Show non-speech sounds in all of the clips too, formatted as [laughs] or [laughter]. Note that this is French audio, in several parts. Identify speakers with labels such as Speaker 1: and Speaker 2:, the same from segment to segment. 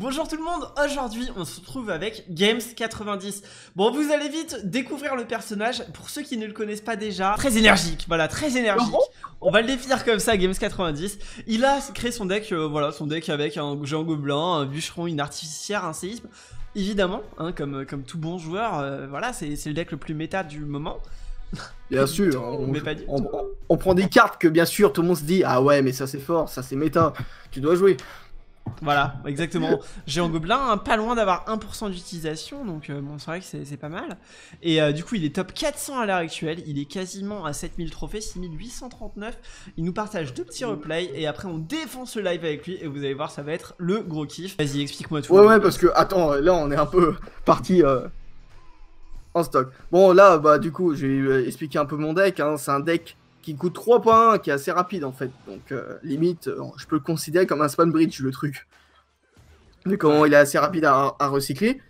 Speaker 1: Bonjour tout le monde, aujourd'hui on se retrouve avec Games90. Bon, vous allez vite découvrir le personnage, pour ceux qui ne le connaissent pas déjà, très énergique, voilà, très énergique. On va le définir comme ça, Games90. Il a créé son deck, euh, voilà, son deck avec un géant gobelin, un bûcheron, une artificière, un séisme. Évidemment, hein, comme, comme tout bon joueur, euh, voilà, c'est le deck le plus méta du moment.
Speaker 2: Bien sûr, [laughs] on, on, prend des cartes que bien sûr tout le monde se dit Ah ouais, mais ça c'est fort, ça c'est méta, tu dois jouer.
Speaker 1: Voilà, exactement. Géant Gobelin, pas loin d'avoir 1% d'utilisation, donc euh, bon, c'est vrai que c'est pas mal. Et euh, du coup, il est top 400 à l'heure actuelle, il est quasiment à 7000 trophées, 6839. Il nous partage deux petits replays, et après on défonce le live avec lui, et vous allez voir, ça va être le gros kiff. Vas-y, explique-moi tout.
Speaker 2: Ouais, ouais, parce que, attends, là on est un peu [laughs] parti euh, en stock. Bon, là, bah, du coup, je vais expliquer un peu mon deck. Hein. C'est un deck qui coûte 3 points, qui est assez rapide en fait. Donc euh, limite, euh, je peux le considérer comme un spawn bridge le truc. Mais comment il est assez rapide à, recycler.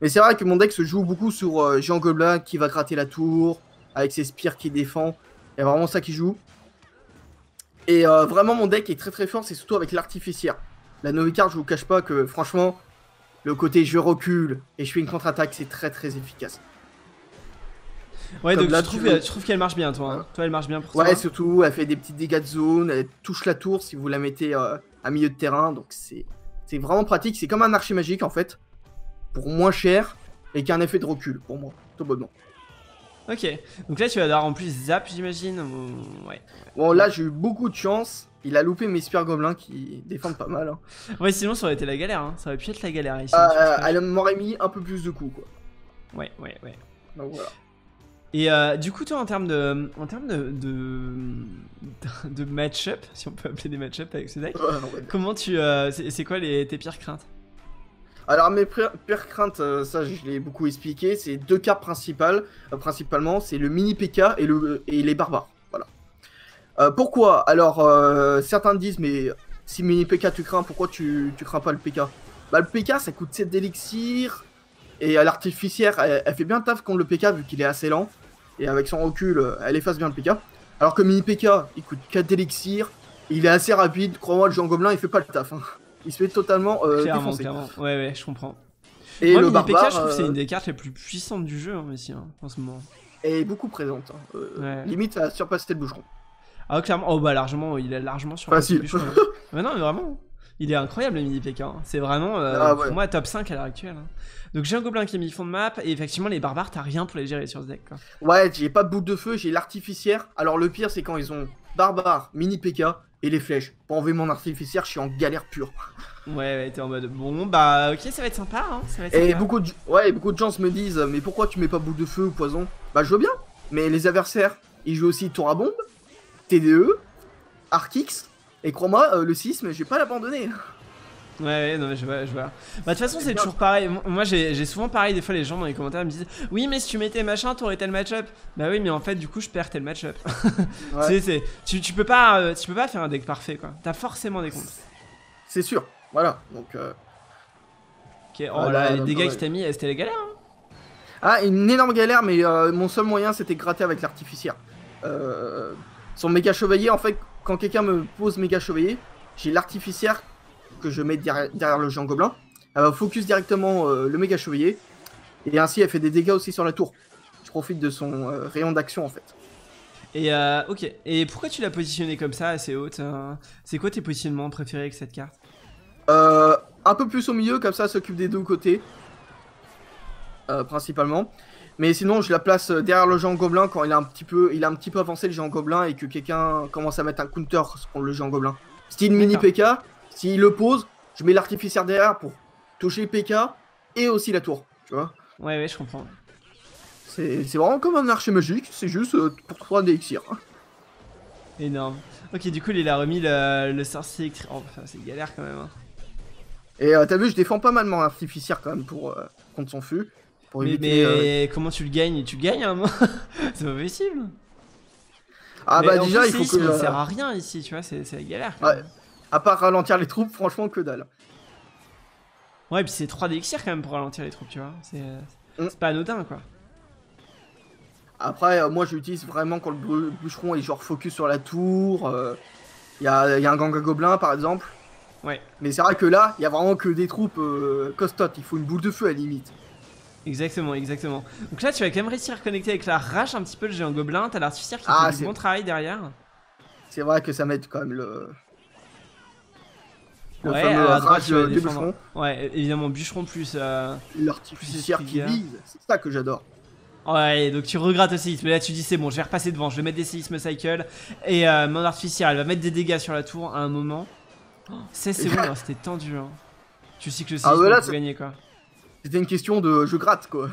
Speaker 2: Mais c'est vrai que mon deck se joue beaucoup sur euh, Jean Gobelin qui va gratter la tour, avec ses spires qui défend. Il y a vraiment ça qui joue. Et vraiment mon deck est très très fort, c'est surtout avec l'artificière. La nouvelle carte, je vous cache pas que franchement, le côté je recule et je fais une contre-attaque, c'est très très efficace.
Speaker 1: Ouais, donc tu, trouves, qu'elle marche bien, toi. Hein. Toi, elle marche bien pour
Speaker 2: toi. Ouais, surtout, elle fait des petits dégâts de zone, elle touche la tour si vous la mettez euh, à milieu de terrain. Donc, c'est vraiment pratique. C'est comme un archer magique, en fait, pour moins cher et qui a un effet de recul, pour moi, tout bonnement.
Speaker 1: Ok, donc là, tu vas avoir en plus zap, j'imagine. Ouais.
Speaker 2: Bon, là, j'ai eu beaucoup de chance. Il a loupé mes super gobelins qui défendent pas mal. Hein.
Speaker 1: Ouais, sinon, ça aurait été la galère. Hein. Ça aurait pu être la galère ici.
Speaker 2: Euh, elle m'aurait mis un peu plus de coups, quoi.
Speaker 1: Ouais, ouais, ouais.
Speaker 2: Donc voilà.
Speaker 1: Et euh, du coup, toi, en termes de, en termes de, de, [laughs] match-up, si on peut appeler des match-up avec ce deck, comment tu, euh, c'est quoi les, tes pires craintes?
Speaker 2: Alors mes pires craintes, euh, ça je l'ai beaucoup expliqué, c'est deux cartes principales, principalement, c'est le mini PK et, le, et les barbares. Voilà. pourquoi? Alors certains disent, mais si mini PK tu crains, pourquoi tu, tu crains pas le PK Bah le PK ça coûte 7 d'élixir, et à l'artificière, elle, fait bien taf contre le PK vu qu'il est assez lent. Et avec son recul, elle efface bien le PK. Alors que Mini PK, il coûte 4 d'élixir. Il est assez rapide. Crois-moi, le Jean Gobelin, il fait pas le taf. Hein. Il se fait totalement euh, défoncer.
Speaker 1: Ouais, ouais, je comprends. Et le Mini PK, je trouve que c'est euh, une des cartes les plus puissantes du jeu hein, ici, hein, en ce moment.
Speaker 2: Et beaucoup présente. Hein. Euh, limite à surpasser le boucheron.
Speaker 1: Ah, clairement. Oh, bah, largement, il est largement surpassé le boucheron. [laughs] mais non, mais vraiment. Il est incroyable le mini PK. Hein. C'est vraiment euh, ah pour moi top 5 à l'heure actuelle. Hein. Donc j'ai un gobelin qui est mis fond de map et effectivement les barbares t'as rien pour les gérer sur ce deck. Quoi.
Speaker 2: Ouais, j'ai pas de boule de feu, j'ai l'artificière. Alors le pire c'est quand ils ont barbare, mini PK et les flèches. Pour enlever mon artificière, je suis en galère pure.
Speaker 1: Ouais, ouais t'es en mode bon bah ok ça va être sympa. Hein. Ça va être
Speaker 2: et beaucoup de ouais beaucoup de gens me disent mais pourquoi tu mets pas boule de feu ou poison? Bah je veux bien, mais les adversaires ils jouent aussi tour à bombe, TDE, Arkix et crois-moi, euh, le sisme, je vais pas l'abandonner.
Speaker 1: Ouais, ouais, non, je vois, je vois. Bah, de toute façon, c'est toujours pareil. Moi, j'ai souvent pareil. Des fois, les gens dans les commentaires me disent Oui, mais si tu mettais machin, t'aurais tel match-up. Bah, oui, mais en fait, du coup, je perds tel match-up. [laughs] ouais. tu, tu, peux pas, euh, tu peux pas faire un deck parfait, quoi. T'as forcément des comptes.
Speaker 2: C'est sûr. Voilà. Donc. Euh...
Speaker 1: Ok, oh là, les dégâts que t'as mis, c'était la galère. Hein
Speaker 2: ah, une énorme galère, mais euh, mon seul moyen, c'était gratter avec l'artificière. son méga chevalier, en fait, quand quelqu'un me pose méga chevalier, j'ai l'artificière que je mets derrière, le géant gobelin. Elle va focus directement euh, le méga chevalier. Et ainsi, elle fait des dégâts aussi sur la tour. Je profite de son euh, rayon d'action en fait.
Speaker 1: Et euh, ok. Et pourquoi tu l'as positionné comme ça, assez haute hein? C'est quoi tes positionnements préférés avec cette carte?
Speaker 2: Un peu plus au milieu, comme ça, s'occupe des deux côtés. principalement. Mais sinon, je la place euh, derrière le géant gobelin quand il a un petit peu, il a un petit peu avancé le géant gobelin et que quelqu'un commence à mettre un counter sur le géant gobelin. Style mini PK, s'il le pose, je mets l'artificière derrière pour toucher PK et aussi la tour, tu vois.
Speaker 1: Ouais, ouais, je comprends.
Speaker 2: C'est vraiment comme un archer magique, c'est juste euh, pour 3 d'élixir.
Speaker 1: Énorme. Ok, du coup, il a remis le, le sorcier. Oh, c'est galère quand même. Hein.
Speaker 2: Et euh, t'as vu, je défends pas mal mon artificière quand même pour contre son fût
Speaker 1: mais, euh, comment tu le gagnes? Tu le gagnes à moment? [laughs] C'est pas possible.
Speaker 2: Ah bah déjà, il faut que.
Speaker 1: Ça sert à rien ici, tu vois, c'est la galère.
Speaker 2: Ouais. À part ralentir les troupes, franchement, que dalle.
Speaker 1: Ouais, puis c'est 3 d'élixir quand même pour ralentir les troupes, tu vois. C'est mm. pas anodin, quoi.
Speaker 2: Après, euh, moi j'utilise vraiment quand le bûcheron est genre focus sur la tour. Il euh, y, a, y, a, un ganga gobelin par exemple.
Speaker 1: Ouais.
Speaker 2: Mais c'est vrai que là, il y a vraiment que des troupes euh, costotes. Il faut une boule de feu à la limite.
Speaker 1: Exactement, exactement. Donc là, tu vas quand même réussir à connecter avec la rage un petit peu le géant gobelin. T'as l'artificière qui
Speaker 2: Ah,
Speaker 1: fait du
Speaker 2: c'est-
Speaker 1: bon travail derrière.
Speaker 2: C'est vrai que ça m'aide quand même le. Le
Speaker 1: Ouais,
Speaker 2: fameux
Speaker 1: à droite,
Speaker 2: rage bûcherons.
Speaker 1: Ouais, évidemment, bûcheron plus. euh,
Speaker 2: L'artificière qui vise. C'est ça que j'adore.
Speaker 1: Ouais, donc tu regrattes le séisme. Mais là, tu dis c'est bon, je vais repasser devant, je vais mettre des séismes cycle. Et euh, mon artificière, elle va mettre des dégâts sur la tour à un moment. Oh, c'est c'est bon, hein, c'était tendu. Hein. Tu sais que le
Speaker 2: Ah,
Speaker 1: séisme
Speaker 2: ouais, là,
Speaker 1: peut
Speaker 2: c'est-
Speaker 1: gagner quoi.
Speaker 2: C'était une question de je gratte quoi.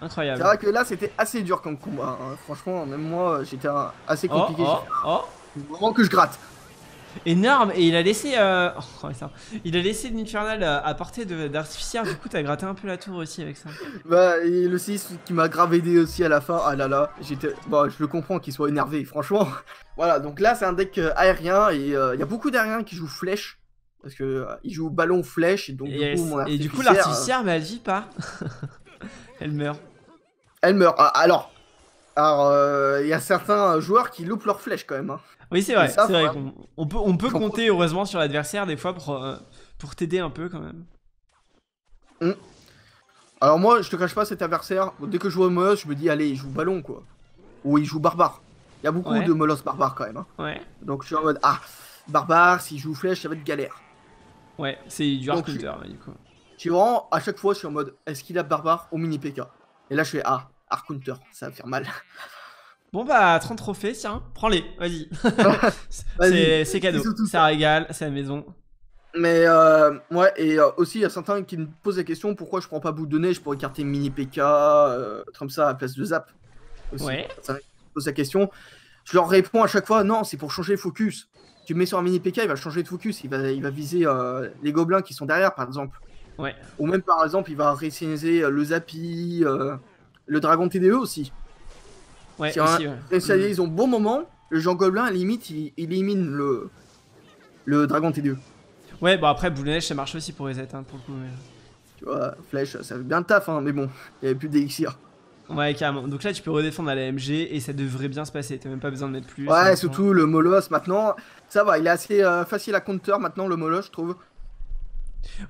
Speaker 2: C'est
Speaker 1: Incroyable.
Speaker 2: vrai que là c'était assez dur comme combat. hein. Franchement, même moi j'étais assez
Speaker 1: Oh,
Speaker 2: compliqué.
Speaker 1: oh, oh.
Speaker 2: Vraiment que je gratte.
Speaker 1: Énorme et il a laissé euh... [laughs] oh, il a laissé l'infernal à portée d'artificière du coup t'as gratté un peu la tour aussi avec ça
Speaker 2: Bah, et le 6 qui m'a grave aidé aussi à la fin. Ah là là, j'étais. Bon, je le comprends qu'il soit énervé, franchement. [laughs] Voilà, donc là c'est un deck euh, aérien et euh, il y a beaucoup d'aériens qui jouent flèche. Parce que euh, ils jouent ballon flèche et donc du coup mon
Speaker 1: et du coup
Speaker 2: euh,
Speaker 1: l'artificière bah elle vit pas [laughs] elle meurt
Speaker 2: elle meurt. Ah, alors, alors euh, il y a certains joueurs qui loupent leur flèche quand même. hein.
Speaker 1: oui c'est vrai
Speaker 2: ça,
Speaker 1: c'est vrai qu'on on peut, on peut compter heureusement sur l'adversaire des fois pour, euh, pour t'aider un peu quand même
Speaker 2: Alors moi, je te cache pas cet adversaire. Dès que je vois Molos, je me dis allez, il joue ballon quoi. Ou il joue barbare. Il y a beaucoup
Speaker 1: Ouais.
Speaker 2: de Molos barbares quand même. hein.
Speaker 1: ouais
Speaker 2: Donc je suis en mode ah, barbare, s'il joue flèche, ça va être galère.
Speaker 1: Ouais c'est du hard counter là, du coup
Speaker 2: Je suis vraiment, à chaque fois, je suis en mode, est-ce qu'il a barbare au mini PK Et là, je fais, ah, Arc Counter, ça va faire mal. [laughs]
Speaker 1: bon bah 30 trophées tiens prends-les vas-y [laughs] [laughs] c'est cadeau ça régale c'est à la maison
Speaker 2: Mais, euh, ouais, et euh, aussi, il y a certains qui me posent la question, pourquoi je prends pas bout de neige pour écarter mini PK, euh, comme ça, à la place de Zap Aussi.
Speaker 1: Ouais.
Speaker 2: Certains qui me posent la question. Je leur réponds à chaque fois, non, c'est pour changer le focus. Tu le mets sur un mini PK, il va changer de focus, il va, il va viser euh, les gobelins qui sont derrière, par exemple.
Speaker 1: Ouais.
Speaker 2: Ou même, par exemple, il va réinitialiser euh, le Zappy, euh, le Dragon TDE aussi.
Speaker 1: ouais
Speaker 2: un-
Speaker 1: aussi ouais.
Speaker 2: réinitialise au bon moment, le Jean Gobelin, limite, il, il élimine le, le Dragon TDE.
Speaker 1: ouais bon après boule de neige ça marche aussi pour reset hein, pour le coup mais-
Speaker 2: Tu vois, Flèche, ça fait bien le taf, hein, mais bon, il n'y avait plus d'élixir.
Speaker 1: Ouais, carrément. Donc là, tu peux redéfendre à la MG et ça devrait bien se passer. T'as même pas besoin de mettre plus.
Speaker 2: Ouais, surtout le Molos maintenant, ça va, il est assez euh, facile à counter maintenant, le Molos, je trouve.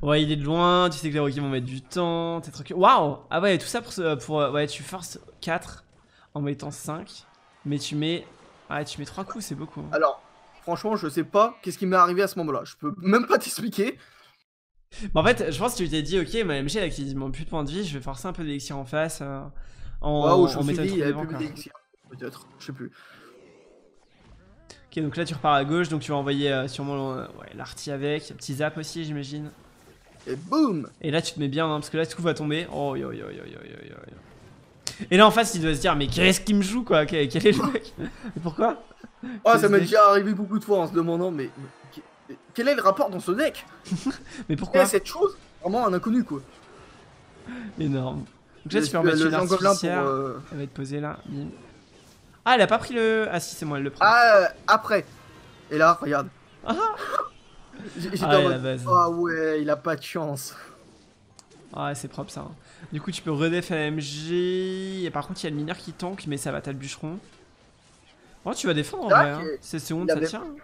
Speaker 1: Ouais, il est de loin. Tu sais que les rookies vont mettre du temps. T'es tranquille. Waouh Ah ouais, tout ça pour, ce- pour. euh, Ouais, tu forces 4 en mettant 5. Mais tu mets. Ouais, tu mets 3 coups, c'est beaucoup. hein.
Speaker 2: Alors, franchement, je sais pas qu'est-ce qui m'est arrivé à ce moment-là. Je peux même pas [laughs] t'expliquer.
Speaker 1: Bah, en fait, je pense que tu t'es dit, ok, ma MG a quasiment plus de points de vie. Je vais forcer un peu d'élixir en face. euh, en,
Speaker 2: Ouais, ou je
Speaker 1: en
Speaker 2: d'élixir. Peut-être, je sais plus.
Speaker 1: Ok, donc là, tu repars à gauche. Donc tu vas envoyer euh, sûrement euh, ouais, l'arty avec. Petit zap aussi, j'imagine.
Speaker 2: Et boum
Speaker 1: Et là, tu te mets bien, hein, parce que là, tout va tomber. Oh, yo, yo, yo, yo, yo, yo. Et là, en face, il doit se dire, mais qu'est-ce qui me joue, quoi? Quel, quel est le mec? Mais pourquoi?
Speaker 2: Oh, ça m'est déjà arrivé beaucoup de fois en se demandant, mais, mais que- quel est le rapport dans ce deck? [laughs]
Speaker 1: Mais pourquoi?
Speaker 2: Est cette chose Vraiment un inconnu, quoi.
Speaker 1: Énorme. Donc là, tu peux remettre une
Speaker 2: Gobelin pour.
Speaker 1: artificière.
Speaker 2: euh,
Speaker 1: Elle va être posée là. Bim. Ah, elle a pas pris le. Ah, si, c'est moi, elle le prend.
Speaker 2: Ah, euh, après. Et là, regarde.
Speaker 1: Ah.
Speaker 2: J'étais
Speaker 1: Ah,
Speaker 2: en mode. Ah ouais, il a pas de chance.
Speaker 1: Ah, c'est propre ça. hein. Du coup, tu peux redef à MG. Et par contre, il y a le mineur qui tank, mais ça va, t'as le bûcheron. Oh, tu vas défendre en vrai. Hein.
Speaker 2: ok.
Speaker 1: 16 secondes,
Speaker 2: Il
Speaker 1: ça
Speaker 2: avait-
Speaker 1: tient. hein.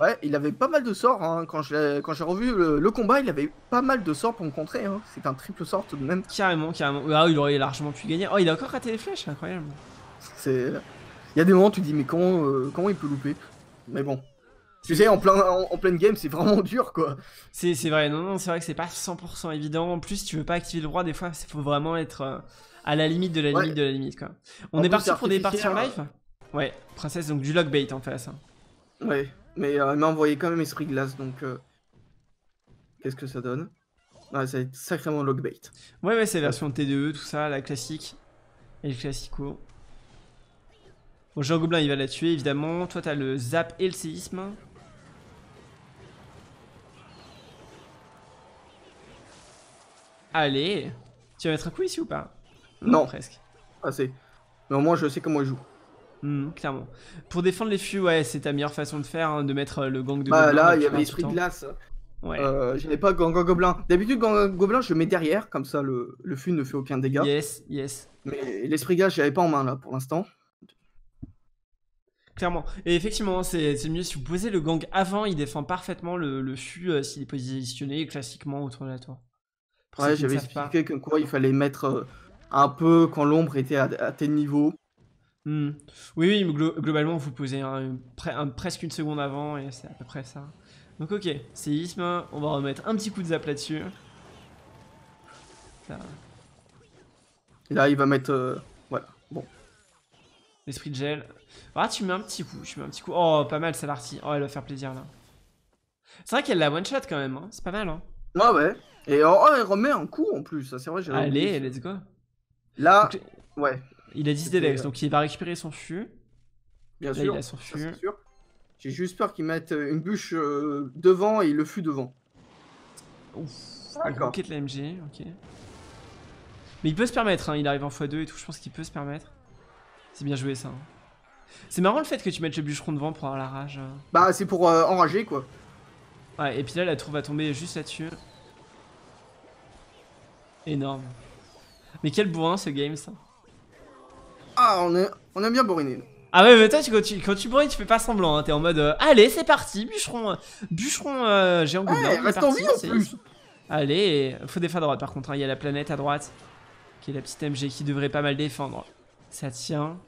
Speaker 2: Ouais, il avait pas mal de sorts hein. quand j'ai quand j'ai revu le, le combat, il avait pas mal de sorts pour me contrer. Hein. C'est un triple sort tout de même.
Speaker 1: Carrément, carrément. Ah, il aurait largement pu gagner. Oh, il a encore raté les flèches, incroyable.
Speaker 2: C'est il y a des moments où tu te dis mais comment euh, comment il peut louper? Mais bon. Tu sais en plein en, en pleine game, c'est vraiment [laughs] dur quoi.
Speaker 1: C'est vrai, non, non, c'est vrai que c'est pas 100% évident. En plus, si tu veux pas activer le droit, des fois, il faut vraiment être euh, à la limite de la
Speaker 2: Ouais.
Speaker 1: limite de la limite, quoi. On
Speaker 2: En
Speaker 1: est parti pour des parties en live? Ouais, princesse, donc du lockbait en face. hein.
Speaker 2: Ouais, mais euh, il m'a envoyé quand même esprit glace donc euh, qu'est-ce que ça donne? Ouais, ça va être sacrément logbait.
Speaker 1: Ouais, ouais, c'est version TDE, tout ça, la classique. Et le classico. Bon, Jean Gobelin, il va la tuer, évidemment. Toi, t'as le zap et le séisme. Allez Tu vas mettre un coup ici ou pas?
Speaker 2: Non.
Speaker 1: Presque.
Speaker 2: Assez. Mais au moins je sais comment il joue.
Speaker 1: Hmm, clairement. Pour défendre les fûts, ouais, c'est ta meilleure façon de faire, hein, de mettre euh, le gang de
Speaker 2: Bah
Speaker 1: gobelins
Speaker 2: là, il y avait
Speaker 1: du
Speaker 2: esprit
Speaker 1: temps.
Speaker 2: glace.
Speaker 1: Ouais.
Speaker 2: Euh, J'avais pas Gangan Gobelin. D'habitude, Gangan Gobelin, je mets derrière, comme ça le, le fût ne fait aucun dégât.
Speaker 1: Yes, yes.
Speaker 2: Mais l'esprit glace, j'avais pas en main là pour l'instant.
Speaker 1: Clairement. Et effectivement, c'est c'est mieux si vous posez le gang avant, il défend parfaitement le, le fût euh, s'il est positionné classiquement autour de la tour. Pour
Speaker 2: Ouais, j'avais expliqué comme quoi il fallait mettre euh, un peu quand l'ombre était à, à tel niveau.
Speaker 1: Hmm. Oui, oui, mais glo- globalement, vous posez un- pre- un- presque une seconde avant et c'est à peu près ça. Donc, ok, séisme, on va remettre un petit coup de zap là-dessus.
Speaker 2: Et là, il va mettre. euh, voilà. Bon.
Speaker 1: L'esprit de gel. Ah, tu mets un petit coup, tu mets un petit coup. Oh, pas mal, ça l'arty. Oh, elle va faire plaisir là. C'est vrai qu'elle la one shot quand même, hein. c'est pas mal. Hein.
Speaker 2: Ouais, ouais. Et oh, elle remet un coup en plus. Ça, c'est vrai.
Speaker 1: Allez, let's go.
Speaker 2: Là,
Speaker 1: Donc,
Speaker 2: ouais,
Speaker 1: il a 10
Speaker 2: C'était,
Speaker 1: DLX,
Speaker 2: euh,
Speaker 1: donc il va récupérer son fût.
Speaker 2: bien
Speaker 1: Là,
Speaker 2: sûr.
Speaker 1: il a son fût.
Speaker 2: c'est. J'ai juste peur qu'ils mettent euh, une bûche euh, devant et le fût devant.
Speaker 1: Ouf,
Speaker 2: D'accord.
Speaker 1: Ok de la MG, ok. Mais il peut se permettre, hein, il arrive en x2 et tout, je pense qu'il peut se permettre. C'est bien joué ça. hein. C'est marrant le fait que tu mettes le bûcheron devant pour avoir la rage.
Speaker 2: Bah, c'est pour euh, enrager quoi.
Speaker 1: Ouais, et puis là la tour va tomber juste là-dessus. Énorme. Mais quel bourrin ce game ça.
Speaker 2: Ah, on, est, on aime bien bourriner.
Speaker 1: Ah ouais, mais toi tu- quand tu, quand tu bourrines, tu fais pas semblant, hein, t'es en mode euh, allez, c'est parti, bûcheron, euh, bûcheron euh, géant
Speaker 2: reste en vie en plus.
Speaker 1: Allez, faut défendre à droite par contre, hein, il y a la planète à droite, qui est la petite MG qui devrait pas mal défendre. Ça tient.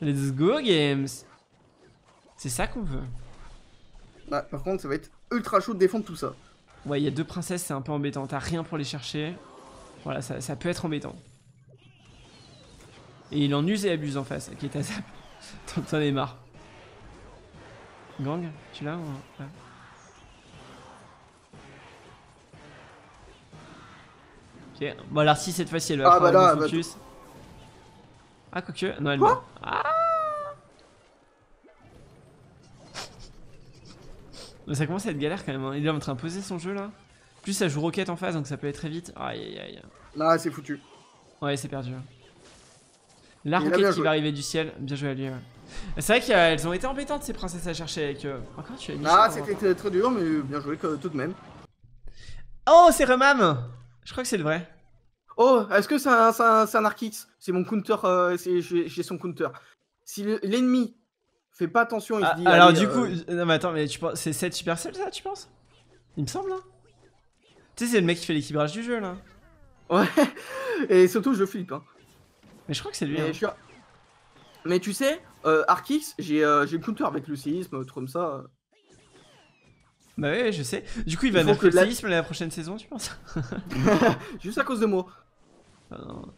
Speaker 1: Let's go games C'est ça qu'on veut.
Speaker 2: Bah, par contre, ça va être ultra chaud de défendre tout ça.
Speaker 1: Ouais, il y a deux princesses, c'est un peu embêtant, t'as rien pour les chercher. Voilà, ça, ça peut être embêtant. Et il en use et abuse en face, qui est à zap. T'en- es marre. Gang, tu l'as ou... ouais. Ok, bon l'arty cette fois-ci elle va
Speaker 2: Ah,
Speaker 1: prendre
Speaker 2: bah là, bah,
Speaker 1: focus. Ah quoique, non elle
Speaker 2: Quoi
Speaker 1: meurt. Ah ça commence à être galère quand même, hein. il est en train de poser son jeu là. Plus ça joue roquette en face donc ça peut aller très vite. Aïe aïe aïe.
Speaker 2: Là, c'est foutu.
Speaker 1: Ouais, c'est perdu. La
Speaker 2: Il a bien
Speaker 1: roquette qui
Speaker 2: joué.
Speaker 1: va arriver du ciel, bien joué à lui. ouais. C'est vrai qu'elles ont été embêtantes ces princesses à chercher avec. euh, Encore tu as mis
Speaker 2: Ah, c'était très, très dur, mais bien joué tout de même.
Speaker 1: Oh, c'est Remam Je crois que c'est le vrai.
Speaker 2: Oh, est-ce que c'est un, c'est un, c'est un Arkix C'est mon counter, euh, c'est- j'ai j'ai son counter. Si le- l'ennemi fait pas attention, il
Speaker 1: Ah,
Speaker 2: se dit.
Speaker 1: alors
Speaker 2: allez,
Speaker 1: du
Speaker 2: euh,
Speaker 1: coup, euh, non mais attends, mais tu penses, c'est 7 Supercell ça, tu penses? Il me semble, hein Tu sais, c'est le mec qui fait l'équilibrage du jeu là.
Speaker 2: Ouais, [laughs] et surtout, je flippe. Hein.
Speaker 1: Mais je crois que c'est lui.
Speaker 2: Mais,
Speaker 1: hein.
Speaker 2: je suis- Mais tu sais, euh, Arkix, j'ai euh, j'ai le counter avec le séisme, tout comme ça.
Speaker 1: Bah ouais, je sais. Du coup, il va
Speaker 2: Il faut
Speaker 1: nerfer
Speaker 2: que
Speaker 1: le
Speaker 2: la-
Speaker 1: séisme la prochaine saison, tu penses? [laughs]
Speaker 2: Juste à cause de moi.
Speaker 1: Non.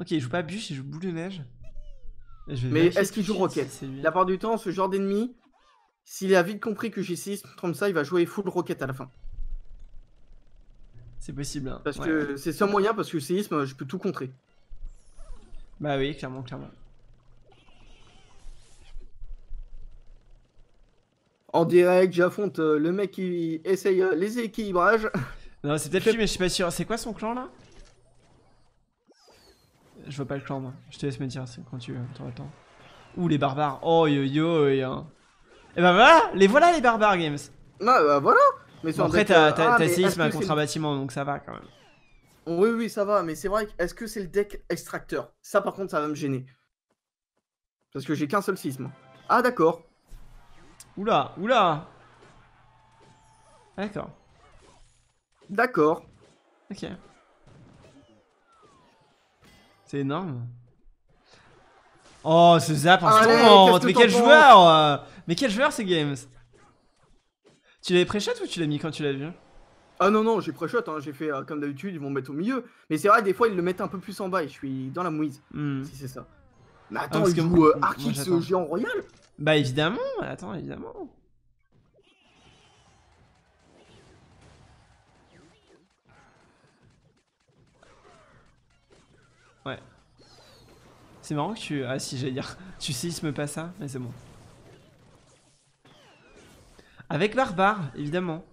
Speaker 1: Ok, il joue pas bûche, il joue boule de neige.
Speaker 2: Mais est-ce qu'il joue roquette
Speaker 1: si.
Speaker 2: La part du temps, ce genre d'ennemi, s'il a vite compris que j'ai séisme comme ça, il va jouer full rocket à la fin.
Speaker 1: C'est possible. hein.
Speaker 2: Parce
Speaker 1: Ouais.
Speaker 2: que c'est seul moyen, parce que séisme, je peux tout contrer.
Speaker 1: Bah oui, clairement, clairement.
Speaker 2: En direct, j'affronte euh, le mec qui essaye euh, les équilibrages.
Speaker 1: Non, c'est peut-être lui, mais je suis pas sûr. C'est quoi son clan là? Je vois pas le clan, moi. Je te laisse me dire quand tu auras le temps. Ouh, les barbares. Oh yo yo. Et ben voilà, les voilà les barbares games.
Speaker 2: Ah, bah voilà Mais
Speaker 1: Bon,
Speaker 2: un
Speaker 1: après, t'as
Speaker 2: euh, ah,
Speaker 1: séisme
Speaker 2: que c'est-
Speaker 1: contre-bâtiment, donc ça va quand même.
Speaker 2: Oui, oui, ça va, mais c'est vrai, que- est-ce que c'est le deck extracteur? Ça, par contre, ça va me gêner. Parce que j'ai qu'un seul séisme. Ah, d'accord.
Speaker 1: Oula, oula. D'accord,
Speaker 2: D'accord.
Speaker 1: ok. C'est énorme. Oh, ce zap instant
Speaker 2: qu'est-ce que
Speaker 1: Mais quel joueur euh, Mais quel joueur c'est Games? Tu l'avais pré-shot ou tu l'as mis quand tu l'as vu?
Speaker 2: Ah non, non, j'ai pré-shot, hein, j'ai fait euh, comme d'habitude, ils vont me mettre au milieu. Mais c'est vrai, des fois, ils le mettent un peu plus en bas et je suis dans la mouise,
Speaker 1: Hmm.
Speaker 2: si c'est ça. Mais attends,
Speaker 1: parce
Speaker 2: il
Speaker 1: que
Speaker 2: joue euh, Arkix euh, géant royal?
Speaker 1: Bah évidemment, attends, évidemment. C'est marrant que tu... Ah si, j'allais dire, [laughs] tu séismes pas ça, mais c'est bon. Avec Barbare, évidemment.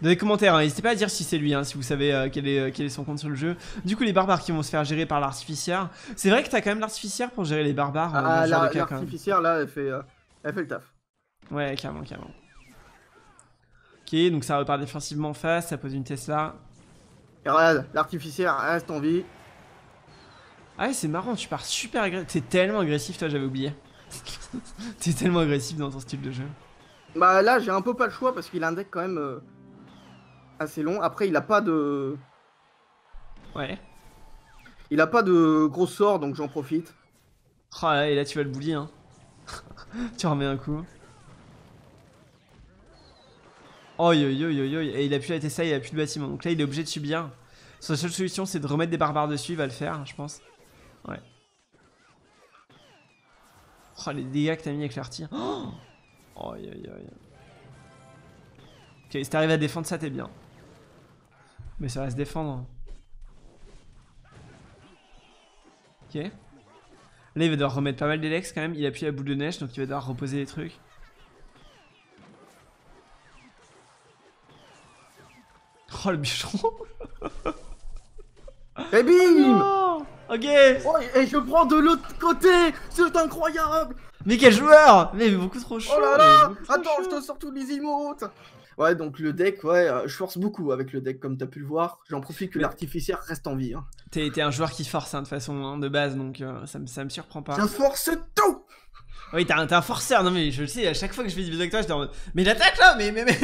Speaker 1: Dans les commentaires, hein, n'hésitez pas à dire si c'est lui, hein, si vous savez euh, quel, est, euh, quel est son compte sur le jeu. Du coup, les barbares qui vont se faire gérer par l'artificière. C'est vrai que t'as quand même l'artificière pour gérer les barbares. euh,
Speaker 2: Ah,
Speaker 1: genre
Speaker 2: la- l'artificière, là, elle fait, euh, elle fait le taf.
Speaker 1: Ouais, carrément, carrément. Ok, donc ça repart défensivement en face, ça pose une Tesla.
Speaker 2: Et regarde, l'artificiel reste en vie.
Speaker 1: Ah ouais, c'est marrant, tu pars super agressif. T'es tellement agressif, toi, j'avais oublié. [laughs] T'es tellement agressif dans ton style de jeu.
Speaker 2: Bah là, j'ai un peu pas le choix parce qu'il a un deck quand même euh, assez long. Après, il a pas de.
Speaker 1: Ouais.
Speaker 2: Il a pas de gros sorts, donc j'en profite.
Speaker 1: Oh là, et là, tu vas le bully, hein. [laughs] tu remets un coup. Oh yo yo yo et il a plus la Tesla, il a plus de bâtiment. Donc là, il est obligé de subir. Sa seule solution, c'est de remettre des barbares dessus. Il va le faire, je pense. Ouais. Oh, les dégâts que t'as mis avec l'artillerie. Oh, oh yo yo yo. Ok, si t'arrives à défendre ça, t'es bien. Mais ça va se défendre. Ok. Là, il va devoir remettre pas mal d'élex quand même. Il appuie la boule de neige, donc il va devoir reposer les trucs. Oh, le bûcheron
Speaker 2: Et bim
Speaker 1: Ok.
Speaker 2: Oh, Et je prends de l'autre côté. C'est incroyable.
Speaker 1: Mais quel joueur. Mais beaucoup trop chaud.
Speaker 2: Oh là là. Attends, je te sors tous les emotes. Ouais, donc le deck, ouais, euh, je force beaucoup avec le deck, comme t'as pu le voir. J'en profite que l'artificière reste en vie. Hein.
Speaker 1: T'es un joueur qui force, hein, de façon, hein, de base, donc euh, ça, me, ça me surprend pas.
Speaker 2: Je force tout.
Speaker 1: Oui, t'es un, un, forceur, non mais je le sais, à chaque fois que je fais des vidéos avec toi, j'étais en mode Mais l'attaque là Mais, mais, mais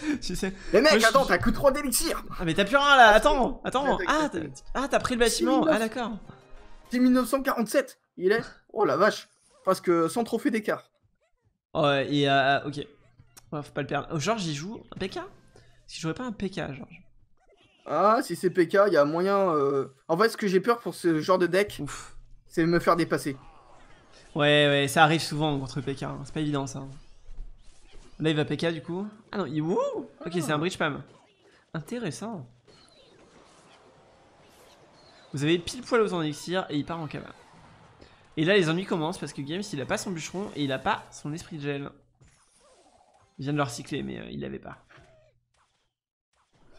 Speaker 1: [laughs]
Speaker 2: tu sais. Mais mec, attends, t'as que 3 d'élixir
Speaker 1: Ah, mais t'as plus rien là, attends, attends Ah, t'as pris le bâtiment, ah d'accord.
Speaker 2: C'est 1947, il est Oh la vache Presque 100 trophées d'écart.
Speaker 1: Oh, et euh, ok. Ouais, faut pas le perdre. Georges, il joue un PK Est-ce qu'il jouerait pas un PK, Georges
Speaker 2: Ah, si c'est PK, il y a moyen. Euh... En fait, ce que j'ai peur pour ce genre de deck, c'est me faire dépasser.
Speaker 1: Ouais, ouais, ça arrive souvent contre PK. Hein. C'est pas évident ça. Là, il va PK du coup. Ah non, il. Wouh Ok, c'est un bridge pam. Intéressant. Vous avez pile poil aux élixir et il part en cava. Et là, les ennuis commencent parce que Games, il a pas son bûcheron et il a pas son esprit de gel. Il vient de le recycler, mais euh, il l'avait pas.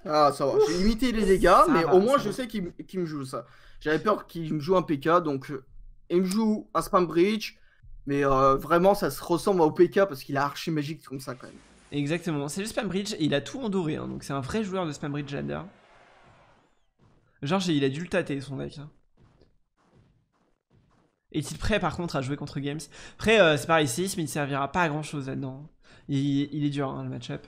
Speaker 2: Ah, ça va. J'ai limité les dégâts, mais au moins, je sais qu'il me joue ça. J'avais peur qu'il me joue un PK, donc euh, il me joue un spam bridge, mais euh, vraiment, ça se ressemble au PK parce qu'il a archi magique comme ça quand même.
Speaker 1: Exactement. C'est le spam bridge et il a tout en doré, hein, donc c'est un vrai joueur de spam bridge j'adore. Genre, il a dû le tâter son deck. Hein. Est-il prêt par contre à jouer contre Games? Après, c'est pareil, mais il ne servira pas à grand chose là-dedans. Il, est dur hein, le match-up.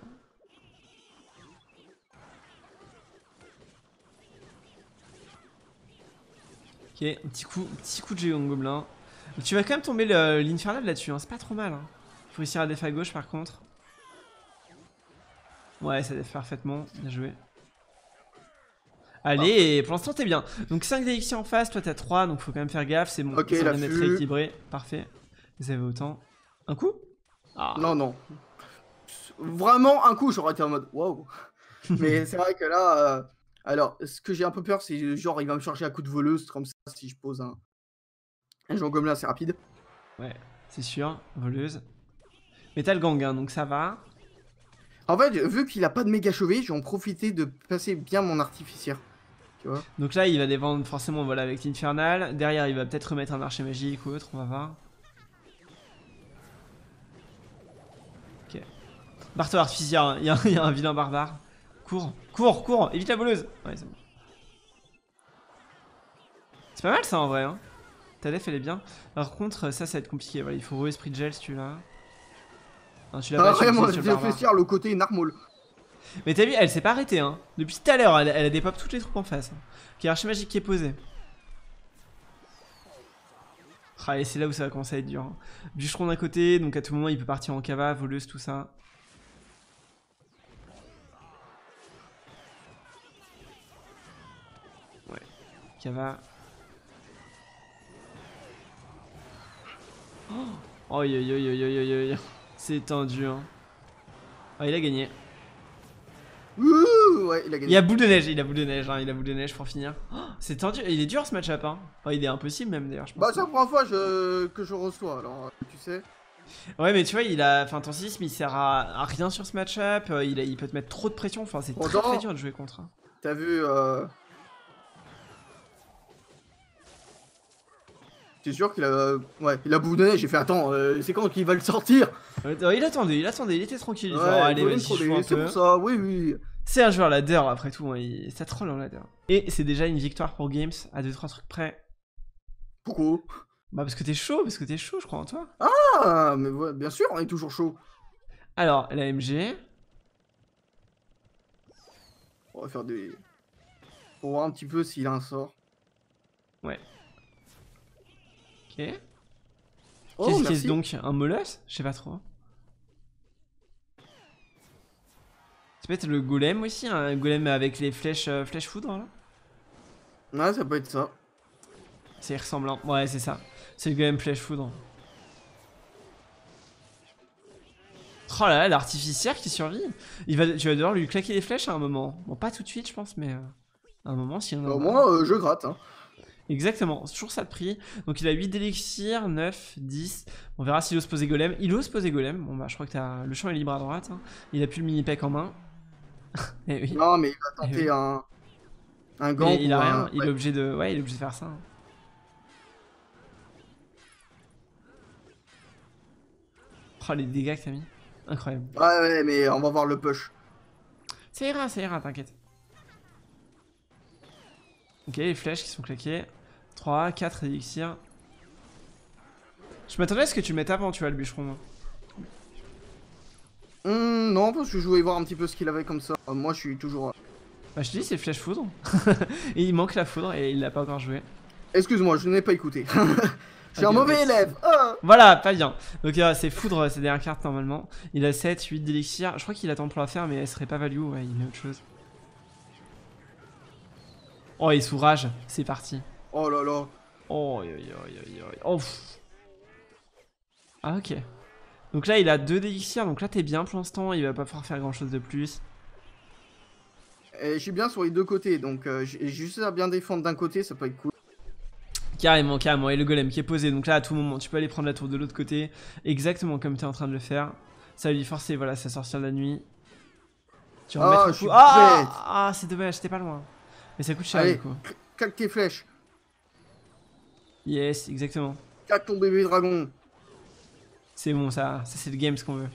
Speaker 1: Ok, un petit coup, petit coup de géant gobelin. Tu vas quand même tomber l'infernal là-dessus, hein. c'est pas trop mal. Hein. Faut réussir à def à gauche par contre. Ouais, ça def parfaitement, bien joué. Allez, pour l'instant t'es bien. Donc 5 DXI en face, toi t'as 3, donc faut quand même faire gaffe, c'est bon.
Speaker 2: Ok, ça
Speaker 1: très équilibré, parfait. Vous avez autant. Un coup?
Speaker 2: Ah. Non, non. Vraiment, un coup, j'aurais été en mode waouh. [laughs] Mais c'est vrai que là, euh, alors, ce que j'ai un peu peur, c'est genre, il va me charger à coup de voleuse, comme ça, si je pose un, un joueur là c'est rapide.
Speaker 1: Ouais, c'est sûr, voleuse. Le gang, hein, donc ça va.
Speaker 2: En fait, vu qu'il a pas de méga chauvet, je vais en profiter de passer bien mon artificière. Tu vois
Speaker 1: donc là, il va défendre forcément voilà, avec l'infernal. Derrière, il va peut-être remettre un archer magique ou autre, on va voir. Barre-toi artificiaire, il y, a un vilain barbare. Cours, cours, cours, évite la voleuse. Ouais, c'est bon. C'est pas mal ça en vrai. Hein. Ta def elle est bien. Par contre, ça, ça va être compliqué. Voilà, il faut re-esprit de gel si tu l'as.
Speaker 2: Non, tu l'as ah, pas. moi, j'ai le côté narmol.
Speaker 1: Mais t'as vu, elle s'est pas arrêtée. Hein. Depuis tout à l'heure, elle, a dépop toutes les troupes en face. Hein. Ok, archi magique qui est posé. Ah, et c'est là où ça va commencer à être dur. Hein. Bûcheron d'un côté, donc à tout moment il peut partir en cava, voleuse, tout ça. va Oh, yo yo yo yo yo yo C'est tendu, hein. Oh, il a gagné.
Speaker 2: Ouh, ouais, il a gagné.
Speaker 1: Il a boule de neige, il a boule de neige, hein, il a boule de neige pour finir. Oh, c'est tendu, il est dur ce match-up, hein. Oh, il est impossible même d'ailleurs,
Speaker 2: Bah, c'est la première fois je... que je reçois, alors tu sais.
Speaker 1: Ouais, mais tu vois, il a. Enfin, ton sisme il sert à, rien sur ce match-up. Euh, il, il peut te mettre trop de pression. Enfin, c'est très, très dur de jouer contre. Hein.
Speaker 2: T'as vu. Euh... C'est sûr qu'il a. Ouais, il a boudonné, j'ai fait attends, euh, c'est quand qu'il va le sortir
Speaker 1: Il attendait, il attendait, il était tranquille. Ouais, allez, vas-y,
Speaker 2: pour ça, oui, oui.
Speaker 1: C'est un joueur ladder après tout, hein, il- ça troll en ladder. Et c'est déjà une victoire pour Games à 2-3 trucs près.
Speaker 2: Pourquoi
Speaker 1: Bah parce que t'es chaud, parce que t'es chaud je crois en toi.
Speaker 2: Ah, mais ouais, bien sûr, on est toujours chaud.
Speaker 1: Alors, la MG.
Speaker 2: On va faire des. Pour voir un petit peu s'il a un sort.
Speaker 1: Ok.
Speaker 2: Oh,
Speaker 1: Qu'est-ce
Speaker 2: merci.
Speaker 1: qu'est-ce donc Un molosse Je sais pas trop. C'est peut-être le golem aussi, un golem avec les flèches, euh, flèches foudre là
Speaker 2: Ouais, ça peut être ça.
Speaker 1: C'est ressemblant. Ouais, c'est ça. C'est le golem flèche foudre. Oh là là, l'artificière qui survit. Il va, tu vas devoir lui claquer les flèches à un moment. Bon, pas tout de suite, je pense, mais euh, à un moment, y a.
Speaker 2: Au moins, euh, je gratte. Hein.
Speaker 1: Exactement, toujours ça de prix. Donc il a 8 d'élixir, 9, 10. On verra s'il ose poser golem. Il ose poser golem. Bon bah je crois que t'as... le champ est libre à droite. hein. Il a plus le mini pack en main. [laughs] Eh oui.
Speaker 2: Non, mais il va
Speaker 1: Eh
Speaker 2: tenter
Speaker 1: oui.
Speaker 2: un. Un gant.
Speaker 1: Il a rien,
Speaker 2: un-
Speaker 1: il est obligé de. Ouais, il est obligé de faire ça. hein. Oh les dégâts que t'as mis. Incroyable.
Speaker 2: Ouais, ouais, mais on va voir le push.
Speaker 1: Ça ira, ça ira, t'inquiète. Ok, les flèches qui sont claquées. 3, 4 élixirs. Je m'attendais à ce que tu mettes avant, tu vois, le bûcheron.
Speaker 2: Hum, non, parce que je voulais voir un petit peu ce qu'il avait comme ça. Euh, moi, je suis toujours. euh,
Speaker 1: Bah je te dis c'est flèche foudre. et [laughs] il manque la foudre et il l'a pas encore joué.
Speaker 2: Excuse-moi, je n'ai pas écouté. [laughs] je suis un
Speaker 1: Ok,
Speaker 2: mauvais élève. Ah
Speaker 1: Voilà, pas bien. Donc euh, c'est foudre ces dernières cartes normalement. Il a 7, 8 d'élixir. Je crois qu'il attend pour la faire mais elle serait pas value. Ouais, il met autre chose. Oh il sourage, c'est parti.
Speaker 2: oh là là.
Speaker 1: Oh, aïe, aïe, aïe. Oh. Ah ok. Donc là il a 2 d'élixir, donc là t'es bien pour l'instant, il va pas pouvoir faire grand chose de plus.
Speaker 2: Et je suis bien sur les deux côtés, donc euh, j'ai juste à bien défendre d'un côté, ça peut être cool.
Speaker 1: Carrément, carrément. Et le golem qui est posé. Donc là, à tout moment, tu peux aller prendre la tour de l'autre côté. Exactement comme tu es en train de le faire. Ça va lui forcer, voilà, sa sorcière de la nuit. Tu vas
Speaker 2: Ah,
Speaker 1: remettre un
Speaker 2: je suis
Speaker 1: coup. Ah, ah c'est dommage, t'es pas loin. Mais ça coûte cher
Speaker 2: Allez.
Speaker 1: du coup.
Speaker 2: Claque tes flèches.
Speaker 1: Yes, exactement.
Speaker 2: Claque ton bébé dragon.
Speaker 1: C'est bon, ça, ça c'est le game ce qu'on veut.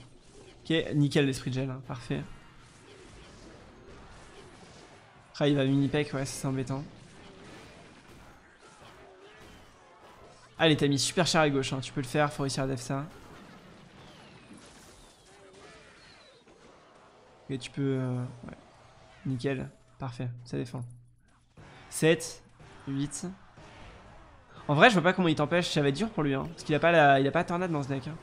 Speaker 1: Ok, nickel l'esprit de gel, hein, parfait. Ah, il va mini pack, ouais, c'est embêtant. Allez, t'as mis super cher à gauche, hein, tu peux le faire, faut réussir à def ça. Et tu peux. euh, ouais. Nickel, parfait, ça défend. 7, 8. En vrai, je vois pas comment il t'empêche, ça va être dur pour lui, hein, parce qu'il a pas la, il a pas tornade dans ce deck. hein.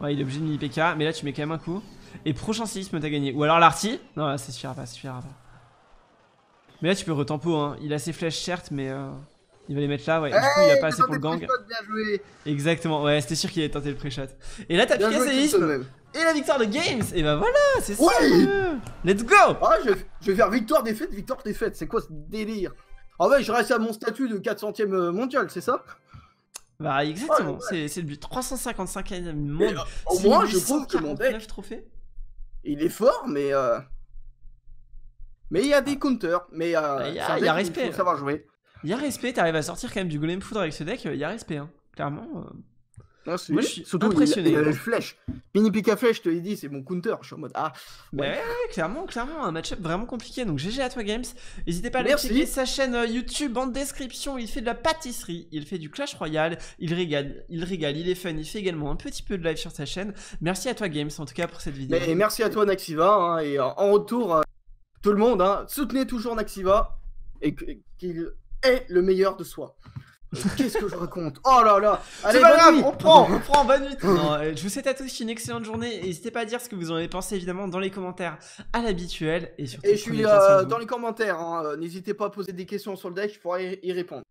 Speaker 1: Ouais, il est obligé de mini PK, mais là tu mets quand même un coup. Et prochain séisme, t'as gagné. Ou alors l'arty Non, là, ça suffira pas, ça suffira pas. Mais là tu peux retempo, hein. Il a ses flèches, certes, mais euh, il va les mettre là, ouais. Du coup, il a pas assez pour le gang.
Speaker 2: Bien joué.
Speaker 1: Exactement, ouais, c'était sûr qu'il allait tenter le pré-shot. Et là, t'as piqué séisme. Et la victoire de Games Et bah voilà, c'est ça
Speaker 2: Oui.
Speaker 1: le. Let's go
Speaker 2: Ah, je, vais- je vais faire victoire défaite, victoire défaite. C'est quoi ce délire? Ah ouais, je reste à mon statut de 400ème euh, mondial, c'est ça?
Speaker 1: Bah exactement,
Speaker 2: Ouais, ouais.
Speaker 1: c'est le but. 355
Speaker 2: Mais,
Speaker 1: monde.
Speaker 2: euh, Au moins, je trouve que mon deck,
Speaker 1: 849 trophées.
Speaker 2: il est fort, mais euh, mais il y a des counters, mais euh,
Speaker 1: Ah, il y a-
Speaker 2: un
Speaker 1: il y a respect.
Speaker 2: faut savoir jouer.
Speaker 1: Il y a respect, t'arrives à sortir quand même du golem foudre avec ce deck, il y a respect, hein. Clairement. Moi, je suis
Speaker 2: Surtout, il-
Speaker 1: impressionné.
Speaker 2: Il, a les flèches. Mini Pika flèche, je te l'ai dit, c'est mon counter. Je suis en mode ah. Ouais.
Speaker 1: ouais, ouais, clairement, clairement, un match-up vraiment compliqué. Donc GG à toi Games. N'hésitez pas à aller checker sa chaîne euh, YouTube en description. Il fait de la pâtisserie, il fait du Clash Royale, il régale, il régale, il est fun, il fait également un petit peu de live sur sa chaîne. Merci à toi Games en tout cas pour cette vidéo.
Speaker 2: Mais merci à toi Naxiva hein, et euh, en retour euh, tout le monde hein, soutenez toujours Naxiva et qu'il est le meilleur de soi. Qu'est-ce que je raconte? Oh là là Allez,
Speaker 1: C'est pas
Speaker 2: bonne
Speaker 1: grave,
Speaker 2: nuit.
Speaker 1: on prend, on prend, bonne nuit. [laughs] Non, euh, je vous souhaite à tous une excellente journée. N'hésitez pas à dire ce que vous en avez pensé évidemment dans les commentaires à l'habituel et surtout
Speaker 2: Et je suis euh, dans les commentaires. hein, N'hésitez pas à poser des questions sur le deck, je pourrai y répondre.